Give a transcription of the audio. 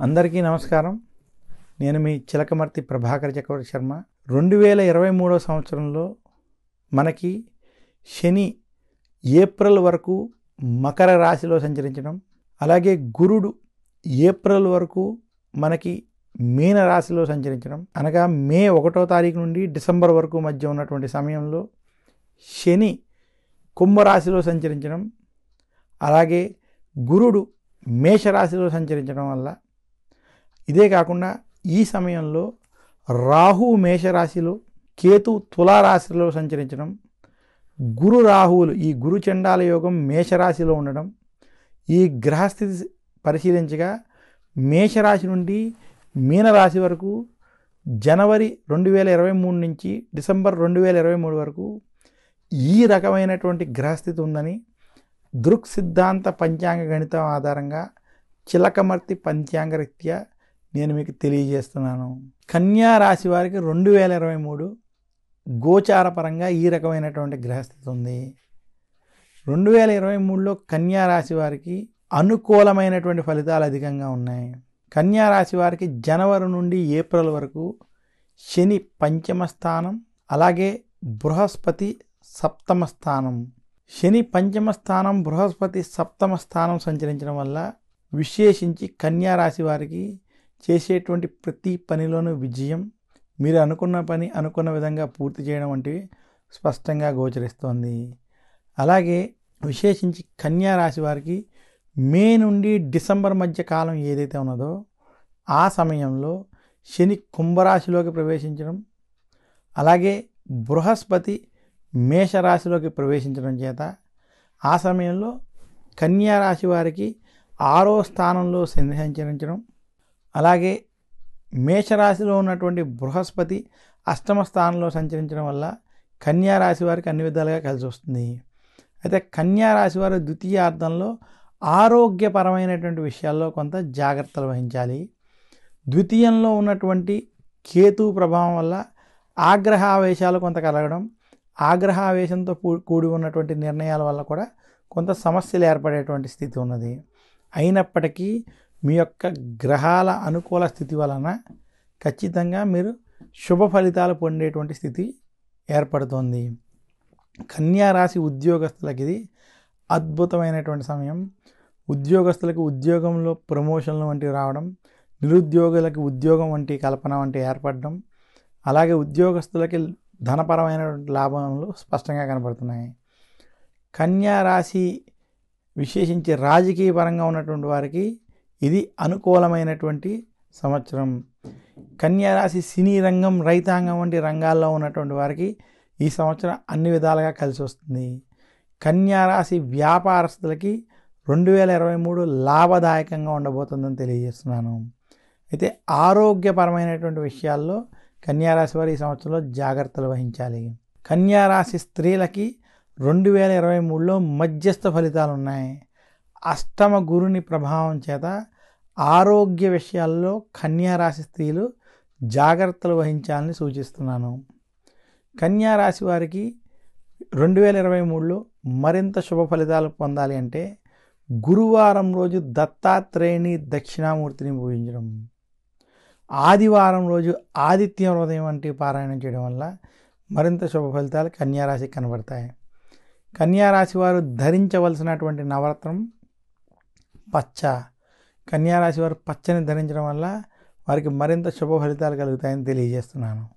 అందరికీ నమస్కారం. నేను మీ చిలకమర్తి ప్రభాకర్ చక్రవర్తి శర్మ. రెండు వేల ఇరవై మూడో సంవత్సరంలో మనకి శని ఏప్రిల్ వరకు మకర రాశిలో సంచరించడం అలాగే గురుడు ఏప్రిల్ వరకు మనకి మీన రాశిలో సంచరించడం అనగా మే ఒకటో తారీఖు నుండి డిసెంబర్ వరకు మధ్య ఉన్నటువంటి సమయంలో శని కుంభరాశిలో సంచరించడం అలాగే గురుడు మేషరాశిలో సంచరించడం వల్ల ఇదే కాకుండా ఈ సమయంలో రాహు మేషరాశిలో కేతు తులారాశిలో సంచరించడం గురు రాహువులు ఈ గురు చండాల యోగం మేషరాశిలో ఉండడం ఈ గ్రహస్థితి పరిశీలించగా మేషరాశి నుండి మీనరాశి వరకు జనవరి రెండు వేల ఇరవై మూడు నుంచి డిసెంబర్ రెండు వేల ఇరవై మూడు వరకు ఈ రకమైనటువంటి గ్రహస్థితి ఉందని దృక్ సిద్ధాంత పంచాంగ గణితం ఆధారంగా చిలకమర్తి పంచాంగ రీత్యా నేను మీకు తెలియజేస్తున్నాను. కన్యా రాశి వారికి రెండు వేల ఇరవై మూడు గోచారపరంగా ఈ రకమైనటువంటి గ్రహస్థితి ఉంది. రెండు వేల ఇరవై మూడులో కన్యా రాశి వారికి అనుకూలమైనటువంటి ఫలితాలు అధికంగా ఉన్నాయి. కన్యా రాశి వారికి జనవరి నుండి ఏప్రిల్ వరకు శని పంచమ స్థానం అలాగే బృహస్పతి సప్తమ స్థానం. శని పంచమ స్థానం బృహస్పతి సప్తమ స్థానం సంచరించడం వల్ల విశేషించి కన్యా రాశి వారికి చేసేటువంటి ప్రతి పనిలోనూ విజయం మీరు అనుకున్న పని అనుకున్న విధంగా పూర్తి చేయడం వంటివి స్పష్టంగా గోచరిస్తోంది. అలాగే విశేషించి కన్యా రాశి వారికి మే నుండి డిసెంబర్ మధ్య కాలం ఏదైతే ఉన్నదో ఆ సమయంలో శని కుంభరాశిలోకి ప్రవేశించడం అలాగే బృహస్పతి మేషరాశిలోకి ప్రవేశించడం చేత ఆ సమయంలో కన్యా రాశి వారికి ఆరో స్థానంలో శని సంచరించడం అలాగే మేషరాశిలో ఉన్నటువంటి బృహస్పతి అష్టమ స్థానంలో సంచరించడం వల్ల కన్యా రాశి వారికి అన్ని విధాలుగా కలిసి వస్తుంది. అయితే కన్యా రాశి ద్వితీయ ద్వితీయార్థంలో ఆరోగ్యపరమైనటువంటి విషయాల్లో కొంత జాగ్రత్తలు వహించాలి. ద్వితీయంలో ఉన్నటువంటి కేతు ప్రభావం వల్ల ఆగ్రహావేశాలు కొంత కలగడం ఆగ్రహావేశంతో కూడి ఉన్నటువంటి నిర్ణయాల వల్ల కూడా కొంత సమస్యలు ఏర్పడేటువంటి స్థితి ఉన్నది. అయినప్పటికీ మీ యొక్క గ్రహాల అనుకూల స్థితి వలన ఖచ్చితంగా మీరు శుభ ఫలితాలు పొందేటువంటి స్థితి ఏర్పడుతోంది. కన్యా రాశి ఉద్యోగస్తులకి ఇది అద్భుతమైనటువంటి సమయం. ఉద్యోగస్తులకు ఉద్యోగంలో ప్రమోషన్లు వంటివి రావడం నిరుద్యోగులకు ఉద్యోగం వంటి కల్పన వంటి ఏర్పడడం అలాగే ఉద్యోగస్తులకి ధనపరమైనటువంటి లాభాలు స్పష్టంగా కనపడుతున్నాయి. కన్యా రాశి విశేషించి రాజకీయ పరంగా ఉన్నటువంటి వారికి ఇది అనుకూలమైనటువంటి సంవత్సరం. కన్యారాశి సినీ రంగం రైతాంగం వంటి రంగాల్లో ఉన్నటువంటి వారికి ఈ సంవత్సరం అన్ని విధాలుగా కలిసి వస్తుంది. కన్యారాశి వ్యాపారస్తులకి రెండు వేల ఇరవై మూడు లాభదాయకంగా ఉండబోతుందని తెలియజేస్తున్నాను. అయితే ఆరోగ్యపరమైనటువంటి విషయాల్లో కన్యారాశి వారు ఈ సంవత్సరంలో జాగ్రత్తలు వహించాలి. కన్యారాశి స్త్రీలకి రెండు వేల ఇరవై మూడులో మధ్యస్థ ఫలితాలు ఉన్నాయి అష్టమ గురుని ప్రభావం చేత ఆరోగ్య విషయాల్లో కన్యారాశి స్త్రీలు జాగ్రత్తలు వహించాలని సూచిస్తున్నాను. కన్యారాశి వారికి రెండు వేల ఇరవై మూడులో మరింత శుభ ఫలితాలు పొందాలి అంటే గురువారం రోజు దత్తాత్రేయుని దక్షిణామూర్తిని పూజించడం. ఆదివారం రోజు ఆదిత్య హృదయం వంటి పారాయణం చేయడం వల్ల మరింత శుభ ఫలితాలు కన్యారాశికి కనబడతాయి. కన్యారాశి వారు ధరించవలసినటువంటి నవరత్నం పచ్చ. కన్యారాశి వారు పచ్చని ధరించడం వల్ల వారికి మరింత శుభ ఫలితాలు కలుగుతాయని తెలియజేస్తున్నాను.